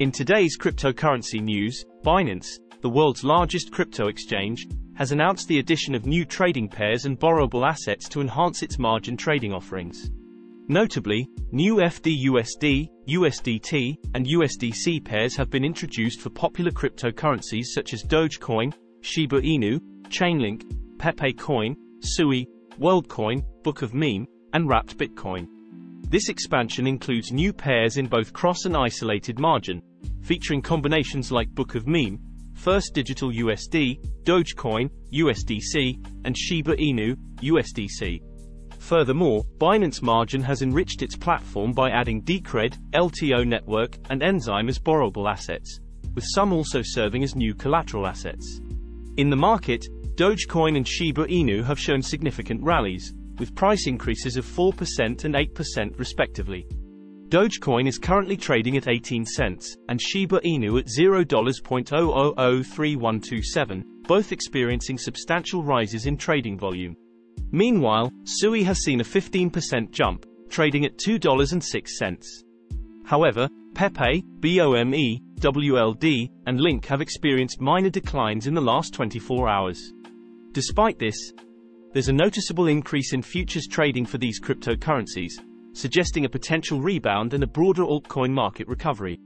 In today's cryptocurrency news, Binance, the world's largest crypto exchange, has announced the addition of new trading pairs and borrowable assets to enhance its margin trading offerings. Notably, new FDUSD, USDT, and USDC pairs have been introduced for popular cryptocurrencies such as Dogecoin, Shiba Inu, Chainlink, Pepe Coin, Sui, WorldCoin, Book of Meme, and Wrapped Bitcoin. This expansion includes new pairs in both cross and isolated margin, featuring combinations like Book of Meme, First Digital USD, Dogecoin, USDC, and Shiba Inu, USDC. Furthermore, Binance Margin has enriched its platform by adding Decred, LTO Network, and Enzyme as borrowable assets, with some also serving as new collateral assets. In the market, Dogecoin and Shiba Inu have shown significant rallies, with price increases of 4% and 8% respectively. Dogecoin is currently trading at 18 cents, and Shiba Inu at $0.0003127, both experiencing substantial rises in trading volume. Meanwhile, Sui has seen a 15% jump, trading at $2.06. However, Pepe, BOME, WLD, and Link have experienced minor declines in the last 24 hours. Despite this, there's a noticeable increase in futures trading for these cryptocurrencies, suggesting a potential rebound and a broader altcoin market recovery.